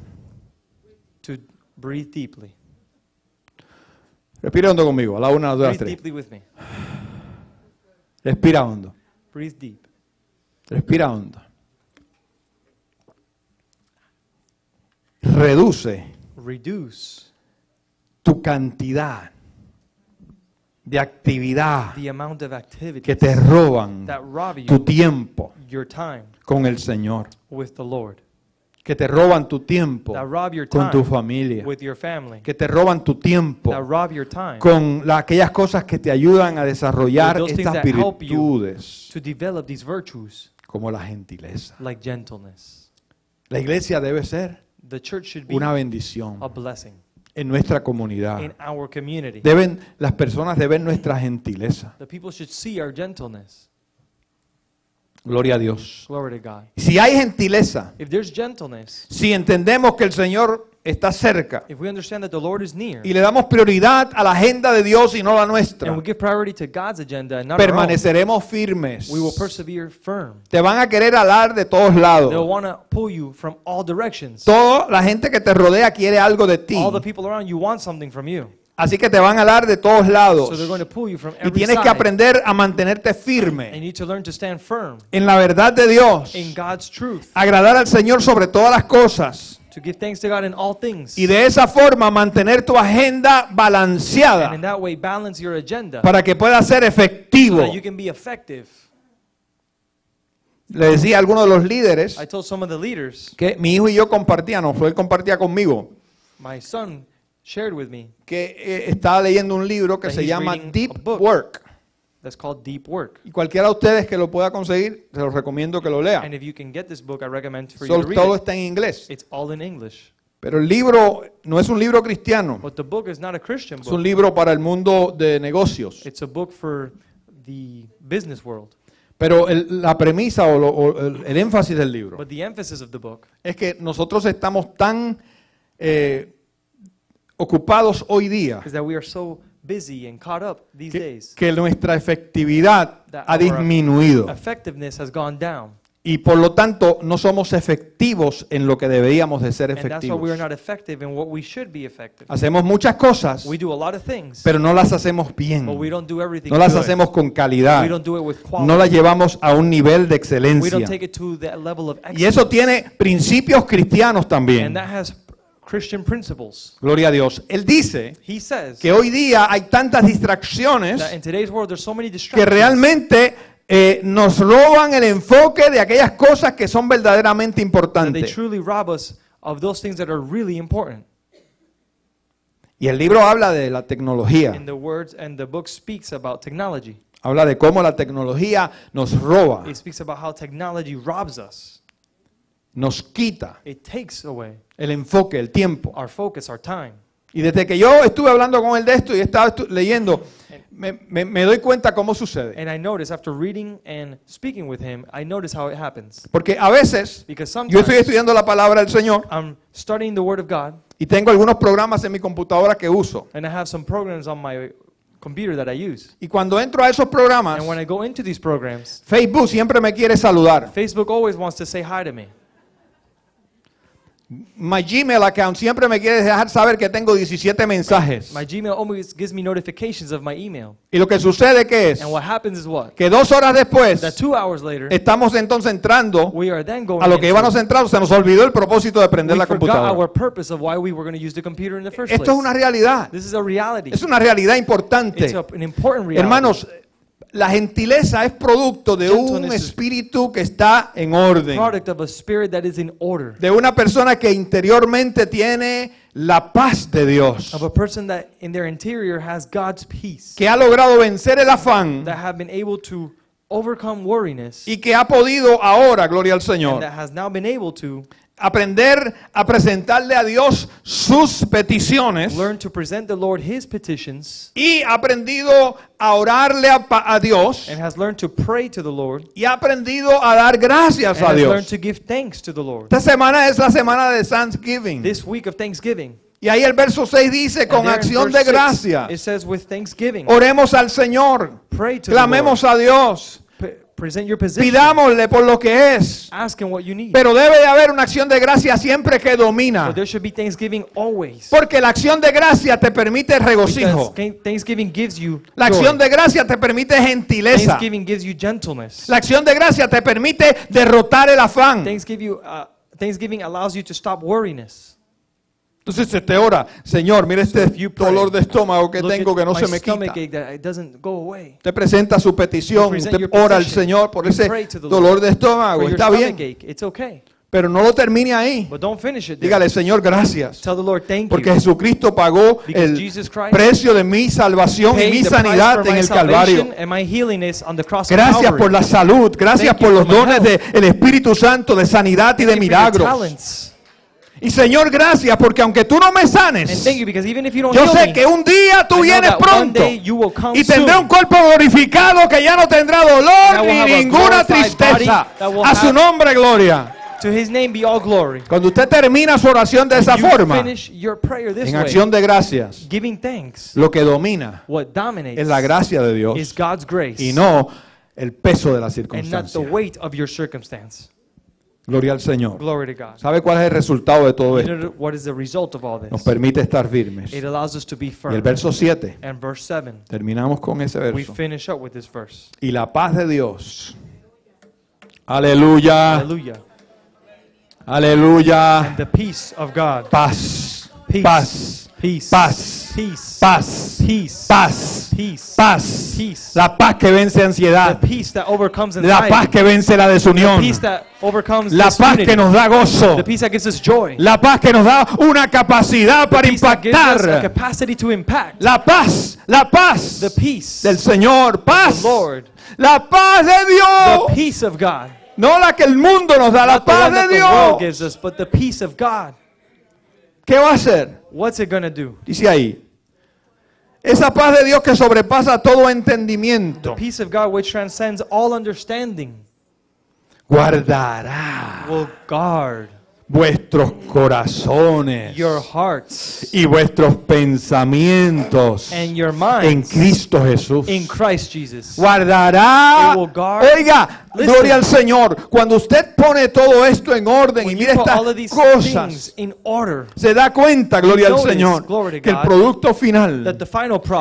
to breathe deeply. respira hondo conmigo, a la una, a las dos, Breathe tres. deeply with me. Respira hondo, Breathe deep. respira hondo. Reduce Reduce tu cantidad de actividad the amount of que te roban that rob tu you tiempo your time con el Señor, with the Lord. que te roban tu tiempo That rob your con tu familia, with your family. que te roban tu tiempo That rob your time con la- aquellas cosas que te ayudan a desarrollar things estas that help you. virtudes, to develop these virtues como la gentileza. like gentleness. La iglesia debe ser The church should be una bendición a blessing en nuestra comunidad. in our community. Deben, las personas deben nuestra gentileza. The people should see our gentleness. Gloria a Dios. Glory to God. Si hay gentileza, If there's gentleness, si entendemos que el Señor está cerca if we understand that the Lord is near, y le damos prioridad a la agenda de Dios y no la and nuestra, we give priority to God's agenda and not our own, permaneceremos firmes. we will persevere firm. Te van a querer alar de todos They'll lados. want to pull you from all directions. Toda la gente que te rodea quiere algo de ti. All the people around you want something from you. Así que te van a alar de todos So lados. from Y tienes que aprender a mantenerte firme you need to learn to stand firm en la verdad de Dios. in God's truth, Agradar al Señor sobre todas las cosas. to give thanks to God in all things. Y de esa forma mantener tu agenda And in balanceada that way, balance your agenda para que pueda ser so efectivo. that you can be effective. Le decía a alguno de los líderes I told some of the leaders, que mi hijo y yo compartíamos, fue él compartía conmigo, my son shared with me, que eh, estaba leyendo un libro que That se he's llama reading a Deep book. Work. that's called Deep Work. Y cualquiera de ustedes que lo pueda conseguir, se los recomiendo que lo lea. And if you can get this book, I recommend for you to read todo it. está en inglés. It's all in English. Pero el libro no es un libro cristiano, But the book is not a Christian es un book. libro para el mundo de negocios. It's a book for the business world. Pero el- la premisa o, lo- o el, el énfasis del libro But the emphasis of the book es que nosotros estamos tan eh, ocupados hoy día is that we are so busy and caught up these que, days. que nuestra efectividad That ha our disminuido Effectiveness has gone down. y por lo tanto no somos efectivos en lo que deberíamos de ser And that's why we are efectivos. not effective in what we should be effective. Hacemos muchas cosas, We do a lot of things, pero no las hacemos bien. but we don't do everything No las good. hacemos con We calidad. don't do it with quality. No las llevamos a un nivel de we excelencia. don't take it to that level of Y eso excellence. tiene principios cristianos And también. that has Christian principles. Gloria a Dios. Él dice He says que hoy día hay tantas distracciones that in today's world there's so many que distractions realmente eh, nos roban el enfoque de aquellas cosas que son verdaderamente that they importantes. truly rob us of those things that are really important. Y el libro habla de la tecnología, And the words and the book speaks about technology. habla de cómo la tecnología nos roba, It speaks about how technology robs us. nos quita It takes away el enfoque, el tiempo. our focus, our time. Y desde que yo estuve hablando con él de esto y estaba leyendo, me, me- me doy cuenta cómo sucede. And I notice after reading and speaking with him, I notice how it happens. Porque a veces Because yo estoy estudiando la palabra del Señor I'm studying the Word of God y tengo algunos programas en mi computadora que uso. and I have some programs on my computer that I use. Y cuando entro a esos programas, And when I go into these programs, Facebook siempre me quiere saludar. Facebook always wants to say hi to me. My Gmail account siempre me quiere dejar saber que tengo 17 mensajes. My Gmail always gives me notifications of my email. Y lo que sucede que es And what happens is what? que dos horas después That two hours later, estamos entonces entrando we are then going a lo que íbamos a entrar. Se nos olvidó el propósito de prender we la computadora. our purpose of why we were going to use the computer in the first Esto es una realidad. This is a reality. Es una realidad It's importante. a- an important reality. Hermanos, la gentileza es producto de un Gentleness is- espíritu que está en orden. product of a spirit that is in order. De una persona que interiormente tiene la paz de Dios. Of a person that in their interior has God's peace. Que ha logrado vencer el afán That have been able to overcome worriness. y que ha podido ahora, gloria al And Señor, that has now been able to aprender a presentarle a Dios sus peticiones learn to present the Lord his petitions. y ha aprendido a orarle a, Dios And has learned to pray to the Lord. y ha aprendido a dar gracias And a has learned Dios. to give thanks to the Lord. Esta semana es la semana de Thanksgiving. This week of Thanksgiving. Y ahí el verso 6 dice, con acción de six, gracia, It says with thanksgiving. oremos al Señor, Pray to the Lord. clamemos a Dios, present your position. pidámosle por lo que es. Ask him what you need. Pero debe de haber una acción de gracia siempre que domina. But there should be thanksgiving always. Porque la acción de gracia te permite regocijo. Thanksgiving gives you La acción de gracia te permite gentileza. Thanksgiving gives you gentleness. La acción de gracia te permite derrotar el afán. Thanksgiving, uh, Thanksgiving allows you to stop worriness. Entonces se te ora, Señor, mira este dolor de estómago que tengo que no se me quita. away. Usted presenta su petición, your ora al. Señor por ese dolor de estómago. Está bien, pero no lo termine ahí. Dígale, Señor, gracias. Porque. Jesucristo pagó el precio de mi salvación y mi sanidad en el Calvario. Gracias por la salud, gracias por los dones del Espíritu Santo, de sanidad y de milagros. Y Señor, gracias porque aunque tú no me sanes, yo sé que un día tú vienes pronto y tendré un cuerpo glorificado que ya no tendrá dolor ni ninguna tristeza. A su nombre, gloria. to his name be all glory. Cuando usted termina su oración de esa forma, en acción de gracias, giving thanks. lo que domina What dominates es la gracia de is Dios God's grace y no el peso de la circunstancia. weight of your circumstance. Gloria al Señor. Glory to God. ¿Sabe cuál es el resultado de todo You esto? know what is the result of all Nos permite estar firmes. It allows us to be Y el firm. verso 7, And verse 7, terminamos con ese we verso. finish up with this verse. Y la paz de Dios. Aleluya. Aleluya. The peace of God. Paz. Peace. Paz. Peace. Paz. Peace. Paz. Peace. Paz. Peace. Paz. Peace. La paz que vence The ansiedad. peace that overcomes La paz que vence la The desunión. peace that overcomes La paz que nos da gozo. The peace that gives us joy. La paz que nos da una capacidad para peace that gives us a impactar. capacity to impact. La paz. La paz The peace del Señor. Paz. the Lord. La paz de The Dios. peace of God. No la que el mundo nos da. La Not paz de Dios. gives us, but the peace of God. ¿Qué va a hacer? What's it to do? Dice ahí. Esa paz de Dios que sobrepasa todo entendimiento. Peace of God which transcends all understanding Guardará will guard vuestros corazones your hearts y vuestros pensamientos and your en minds Cristo Jesús. in Christ Jesus. Guardará. Oiga, Listen. gloria al Señor. Cuando usted pone todo esto en orden y mira estas cosas, order, se da cuenta, gloria al Señor, to que el God, producto final final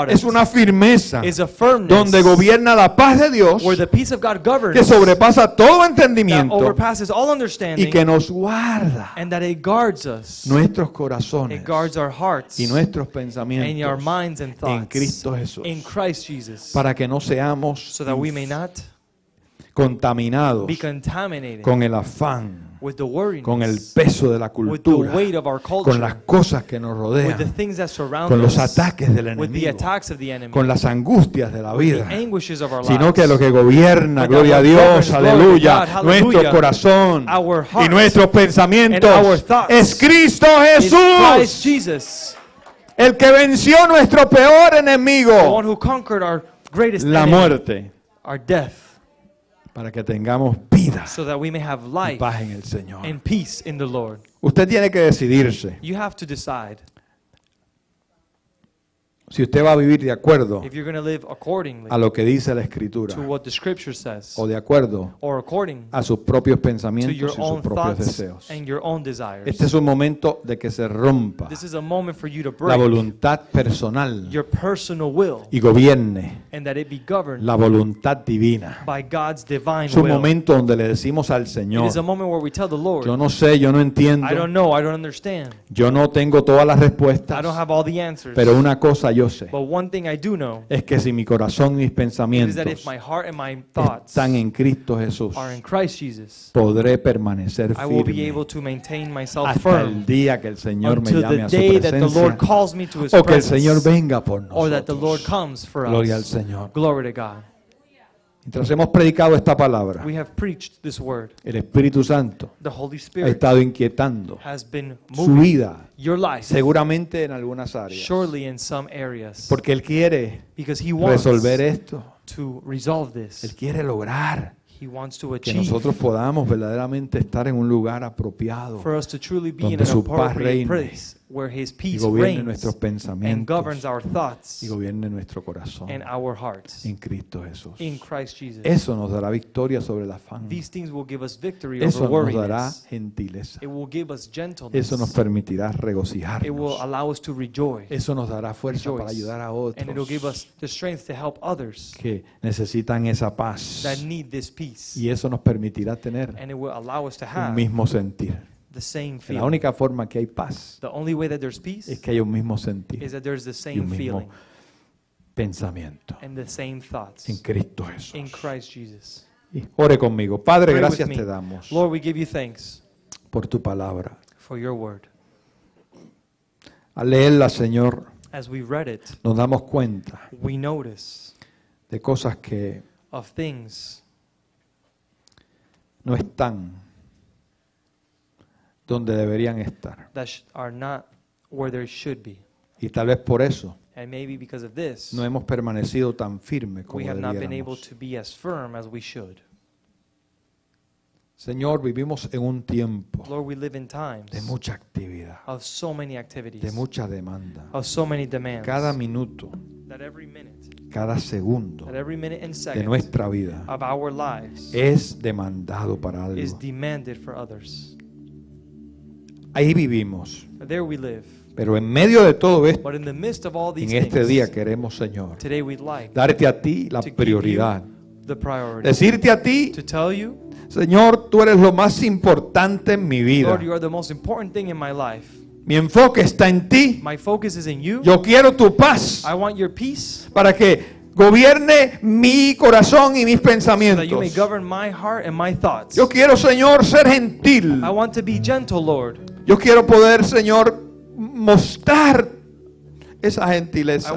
es una firmeza donde gobierna la paz de Dios God governs que sobrepasa todo entendimiento y que nos guarda and that it guards us. nuestros corazones hearts y nuestros and our pensamientos minds and en thoughts Cristo Jesús in Christ Jesus para que no seamos so that we may not contaminados con el afán, con el peso de la cultura, con las cosas que nos rodean, con los ataques del enemigo, con las angustias de la vida, sino que lo que gobierna, gloria a Dios, aleluya, nuestro corazón y nuestros pensamientos thoughts es Cristo Jesús. El que venció nuestro peor enemigo, la muerte, our death, para que tengamos vida so that we may have y life paz en el Señor. and peace in the Lord. Usted tiene que decidirse You have to decide si usted va a vivir de acuerdo if you're going to live accordingly a lo que dice la Escritura to what the Scripture says, o de acuerdo or according a sus propios to pensamientos your y sus own propios thoughts deseos. and your own desires. Este es un momento de que se rompa This is a moment for you to la voluntad personal your personal will y gobierne and that it be governed la voluntad divina. by God's divine Es un will. momento donde le decimos al It Señor, is a moment where we tell the Lord, yo no sé, yo no entiendo, I don't know, I don't understand, yo no tengo todas las I don't respuestas, have all the answers. pero una cosa yo sé, But one thing I do know es que si mi corazón y mis is that pensamientos if my heart and my thoughts están en Cristo Jesús, are in Christ Jesus, podré permanecer I will be firme able to maintain myself hasta el firm día que el Señor me until llame the a su day that the Lord presencia calls me to His o que el Señor venga por or that the Lord nosotros. comes for Gloria al us. Señor. Glory to God. Mientras hemos predicado esta palabra, We have preached this word. el Espíritu Santo The Holy ha Spirit estado inquietando has been su moving vida, your life, seguramente en algunas áreas, surely in some areas, porque Él quiere because He wants resolver esto, to resolve Él this. quiere lograr He wants to que achieve nosotros podamos verdaderamente estar en un lugar apropiado for us to truly be in donde an su paz appropriate reine. place where His y peace gobierne reigns nuestros and governs pensamientos our thoughts y gobierne nuestro corazón and our hearts en Cristo Jesús. in Christ Jesus. Eso nos dará victoria sobre el afán. These things will give us victory Eso over nos dará worriness. gentileza. It will give us gentleness. Eso nos permitirá It will regocijarnos. allow us to rejoice. Eso nos dará fuerza para ayudar a And it will give otros us the strength to help others que necesitan esa paz. that need this peace. Y eso nos permitirá tener And it will allow us to un have mismo sentir. The same La feeling. única forma que hay paz The only way that there's peace es que haya un mismo sentir is that there's the y same un mismo feeling pensamiento and the same thoughts en Cristo in Jesús. Christ Jesus. Y ore conmigo. Padre, Pray with gracias me. te damos Lord, we give you thanks por tu palabra. for your word. Al leerla, Señor, As we read it, nos damos cuenta we notice de cosas que of things no están donde deberían estar. that sh- are not where they should be. Y tal vez por eso And maybe because of this, no hemos permanecido tan firmes como we have not been able debiéramos. to be as firm as we should. Señor, vivimos en un tiempo Lord, we live in de mucha actividad, of so many de mucha demanda. of so many demands, Cada minuto, that every minute, cada segundo that every minute and de second nuestra vida of our lives es demandado para is algo. demanded for others. Ahí vivimos. There we live. Pero en medio de todo esto, en este día queremos, Señor, darte a ti la prioridad. Decirte a ti, To tell you, Señor, tú eres lo más importante en mi vida. Lord, you are the most important thing in my life. Mi enfoque está en ti. My focus is in you. Yo quiero tu paz I want your peace para que gobierne mi corazón y mis so that you may pensamientos. govern my heart and my thoughts. Yo quiero, Señor, ser gentil. Yo quiero poder, Señor, mostrar esa gentileza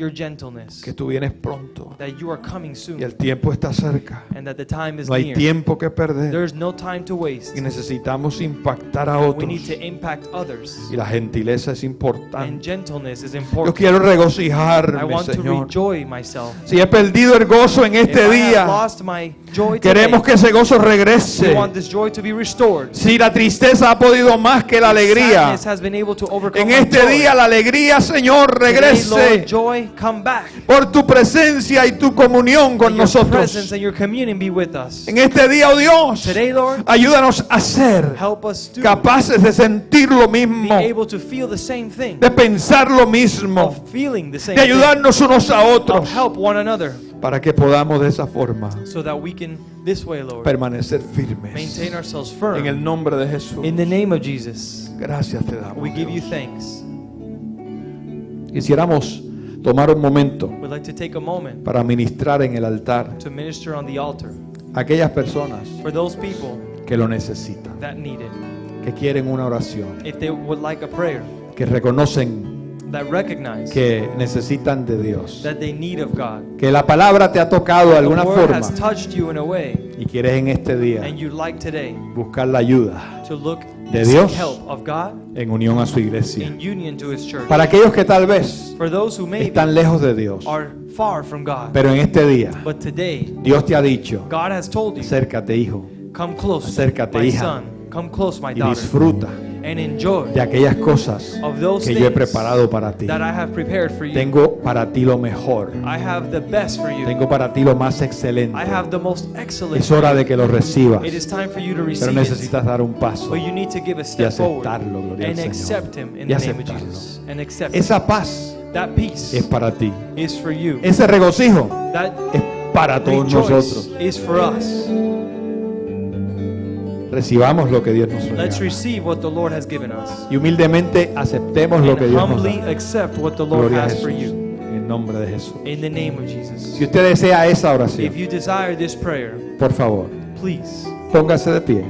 your gentleness que tú vienes pronto that you are coming y soon el tiempo está cerca. and that the time is No hay near. tiempo que perder There's no time to waste. y necesitamos impactar a We otros. need to impact others. Y la gentileza es And importante. gentleness is Yo important. quiero I regocijarme, want to Señor. rejoice myself. Si he perdido el gozo en If este I have día, lost my joy queremos today, que ese gozo we regrese. want this joy to be restored. Si la tristeza ha podido más que la alegría, has been able to overcome en este día la alegría, Señor, Today, regrese Lord, joy, come back. por tu presencia y tu comunión con presence nosotros. and your communion be with us. En este día, oh Dios, Today, Lord, ayúdanos a ser help us to capaces de sentir lo be mismo, able to feel the same thing, de pensar lo mismo, of feeling the same de thing, ayudarnos unos a otros, of help one another, para que podamos de esa forma so that we can, this way, Lord, permanecer firmes. maintain ourselves En el firm. nombre de Jesús. In the name of Jesus, Gracias te damos. we give you thanks. Quisiéramos tomar un momento para ministrar en el altar a aquellas personas que lo necesitan, que quieren una oración, que reconocen that recognize que necesitan de Dios, that they need of God. que la palabra te ha tocado de The alguna word has forma touched you in a way, y quieres en este día and like today buscar la ayuda to look De Dios. help of God en unión a su iglesia. in union to His church. Para aquellos que tal vez For those who maybe están lejos de Dios, are far from God, pero en este día but today Dios te ha dicho, God has told you, acércate hijo come close, Acércate, my hija. son, come close, my y daughter, disfruta de aquellas cosas que yo he things preparado para ti. that I have prepared for you. Tengo para ti lo mejor. I have the best for you. Tengo para ti lo más excelente. I have the most excellent. Es hora de que lo recibas, It is time for you to pero necesitas dar un paso. But you need to give a y step forward aceptarlo, gloria al and Señor. accept Him in Y the name of aceptarlo. Jesus. And accept Him. Esa paz es para ti. is for you. Ese regocijo es para todos nosotros. Recibamos lo que Dios nos Let's receive what the Lord has given us. Y humildemente aceptemos lo que Dios nos humbly da. accept what the Lord Gloria has for you. En nombre de Jesús. In the name of Jesus. Si usted desea esa If oración, you desire this prayer, por favor, please póngase de pie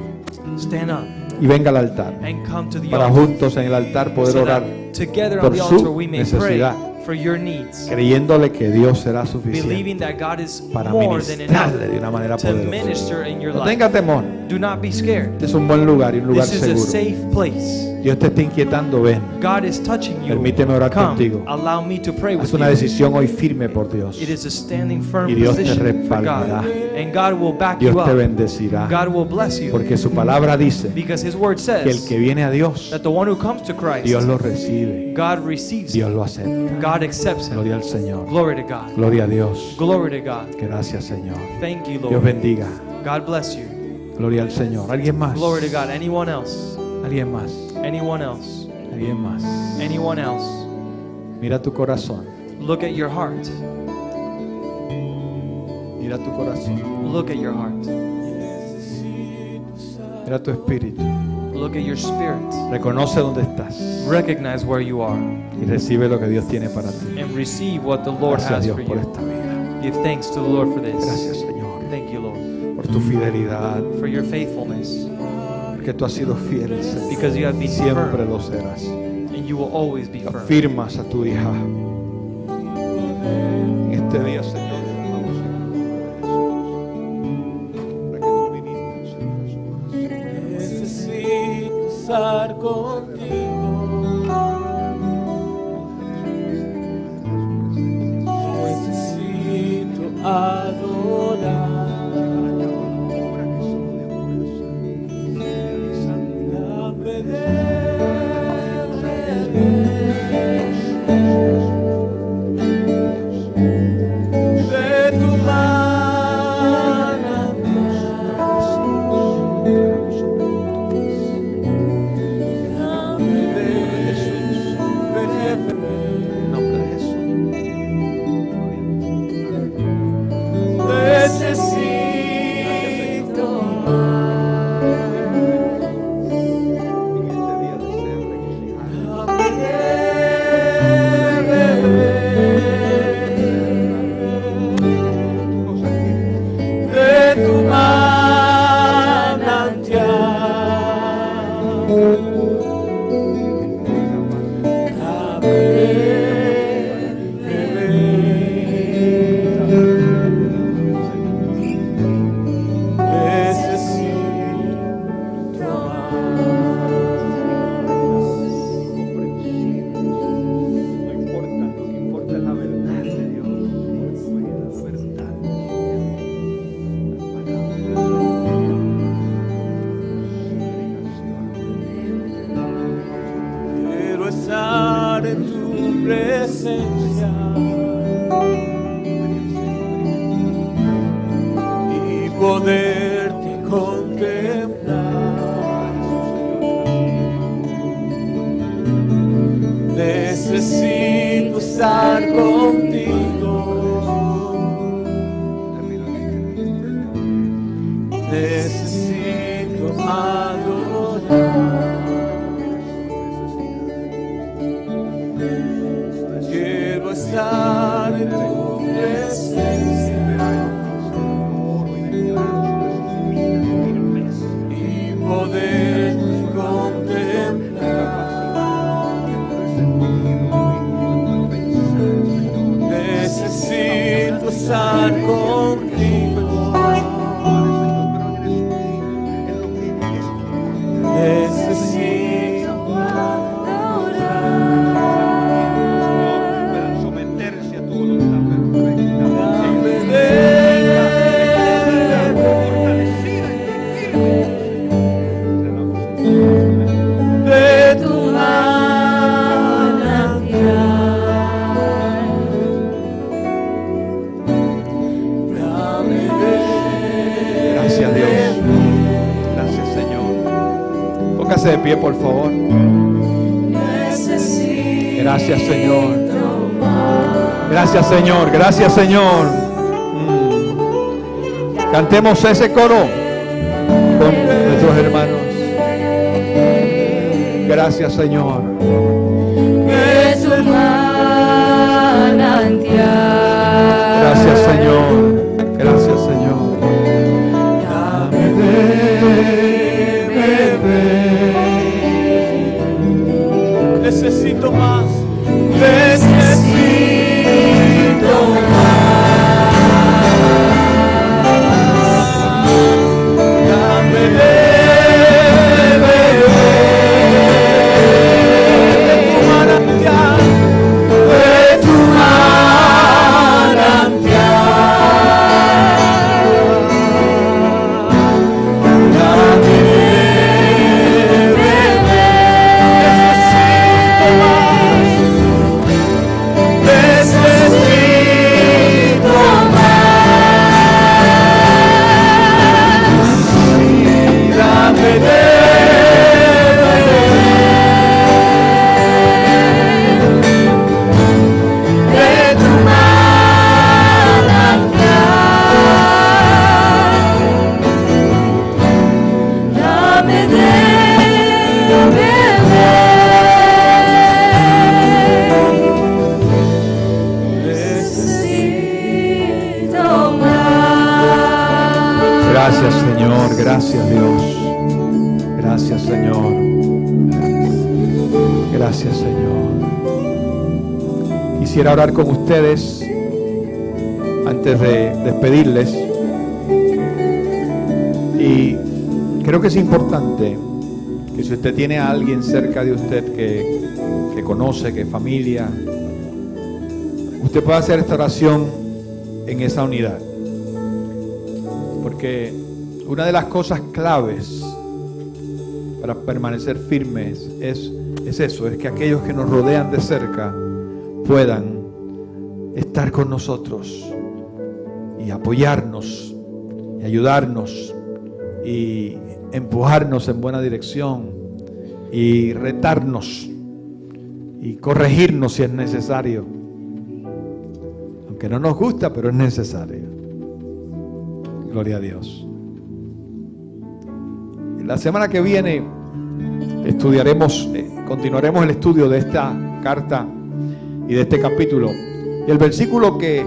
stand up y venga al altar. and come to the Para altar. juntos en el altar poder So orar, together por on the su altar we may pray necesidad. for your needs. creyéndole que Dios será suficiente Believing that God is para ministrarle de una manera poderosa. No tenga temor. Do not be scared. Este es un buen lugar y un lugar This is a seguro. safe place. Dios te está inquietando, ven. God is touching you. Permíteme orar Come, contigo. allow me to pray with Haz una you. decisión hoy firme por Dios. It is a standing firm Y Dios te position for respaldará. And God will back Dios you te up. bendecirá. God will bless you. Porque su palabra dice Because His word que el says que viene a Dios, that the one who comes to Christ, Dios lo recibe. God receives Dios him. lo acepta. God accepts him. Gloria al Señor. Glory to God. Gloria a Dios. Glory to God. Gracias, Señor. Thank you, Dios Lord. bendiga. God bless you. Gloria al Señor. ¿Alguien más? Glory to God. Anyone else? ¿Alguien más? Anyone else? ¿Alguien más? Anyone else? Mira tu corazón. Look at your heart. Mira tu corazón. Look at your heart. Mira tu espíritu. Look at your spirit. Reconoce dónde estás Recognize where you are y recibe lo que Dios tiene para ti. and receive what the Lord Gracias has Dios for por you. esta vida. Give thanks to the Lord for this. Gracias Señor Thank you, Lord, tu fidelidad, for your faithfulness, porque tú has sido fiel, Señor. because you have been Siempre firm lo serás. and you will always be firm. Afirmas a tu hija. En este día, Señor, derramamos el nombre de Jesús. Para que tú viniste, Señor Jesús. Necesito estar contigo. Necesito adorar. Señor. Mm. Cantemos ese coro con nuestros hermanos. Gracias, Señor. Gracias, Señor. Gracias, Señor. Necesito más. Orar con ustedes antes de despedirles. Y creo que es importante que si usted tiene a alguien cerca de usted que, que conoce, que es familia, usted pueda hacer esta oración en esa unidad. Porque una de las cosas claves para permanecer firmes es, es eso, es que aquellos que nos rodean de cerca puedan estar con nosotros y apoyarnos y ayudarnos y empujarnos en buena dirección y retarnos y corregirnos si es necesario. Aunque no nos gusta, pero es necesario. Gloria a Dios. La semana que viene estudiaremos, eh, continuaremos el estudio de esta carta y de este capítulo. El versículo que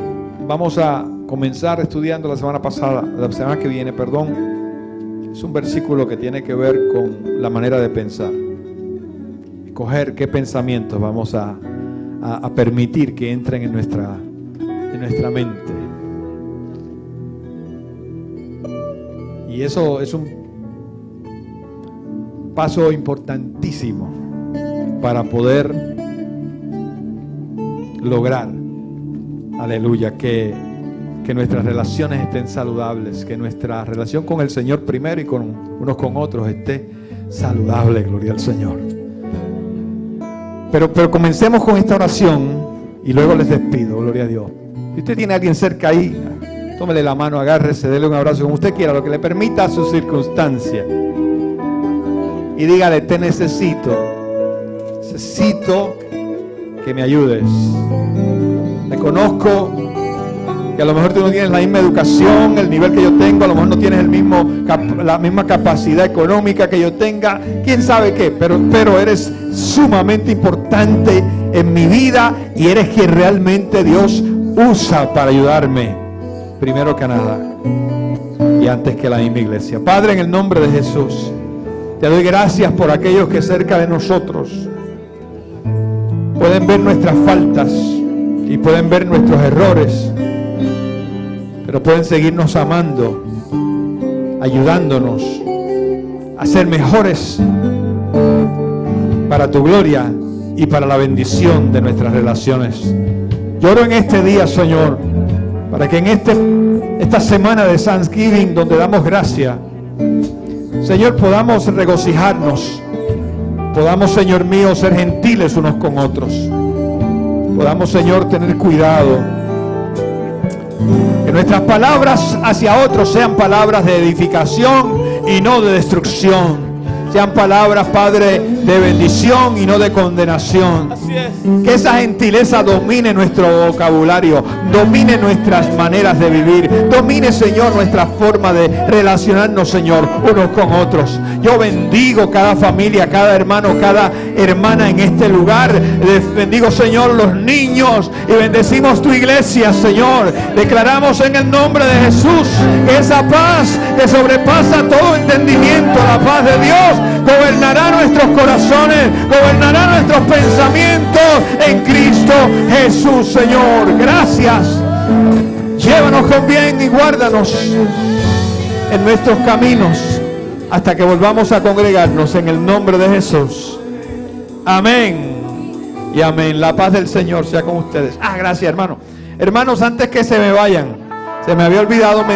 vamos a comenzar estudiando la semana pasada, la semana que viene, perdón, es un versículo que tiene que ver con la manera de pensar. Escoger qué pensamientos vamos a, a- a permitir que entren en nuestra, en nuestra mente. Y eso es un paso importantísimo para poder lograr, aleluya, que, que nuestras relaciones estén saludables, que nuestra relación con el Señor primero y con unos con otros esté saludable, gloria al Señor. Pero, pero comencemos con esta oración y luego les despido, gloria a Dios. Si usted tiene a alguien cerca ahí, tómele la mano, agárrese, dele un abrazo como usted quiera, lo que le permita a su circunstancia. Y dígale, te necesito. Necesito que me ayudes. Reconozco que a lo mejor tú no tienes la misma educación, el nivel que yo tengo, a lo mejor no tienes la misma capacidad económica que yo tenga, quién sabe qué, pero, pero eres sumamente importante en mi vida y eres quien realmente Dios usa para ayudarme, primero que nada y antes que la misma iglesia. Padre, en el nombre de Jesús, te doy gracias por aquellos que cerca de nosotros pueden ver nuestras faltas y pueden ver nuestros errores, pero pueden seguirnos amando, ayudándonos a ser mejores para tu gloria y para la bendición de nuestras relaciones. Lloro en este día, Señor, para que en este, esta semana de Thanksgiving, donde damos gracia, Señor, podamos regocijarnos, podamos, Señor mío, ser gentiles unos con otros, podamos, Señor, tener cuidado, que nuestras palabras hacia otros sean palabras de edificación y no de destrucción, sean palabras, Padre, de bendición y no de condenación. Así es. Que esa gentileza domine nuestro vocabulario, domine nuestras maneras de vivir, domine, Señor, nuestra forma de relacionarnos, Señor, unos con otros. Yo bendigo cada familia, cada hermano, cada hermana en este lugar. Les bendigo, Señor, los niños y bendecimos tu iglesia, Señor. Declaramos en el nombre de Jesús que esa paz que sobrepasa todo entendimiento, la paz de Dios, gobernará nuestros corazones, gobernará nuestros pensamientos en Cristo Jesús, Señor. Gracias. Llévanos con bien y guárdanos en nuestros caminos hasta que volvamos a congregarnos en el nombre de Jesús. Amén. Y amén. La paz del Señor sea con ustedes. Ah, gracias, hermano. Hermanos, antes que se me vayan, se me había olvidado mencionar.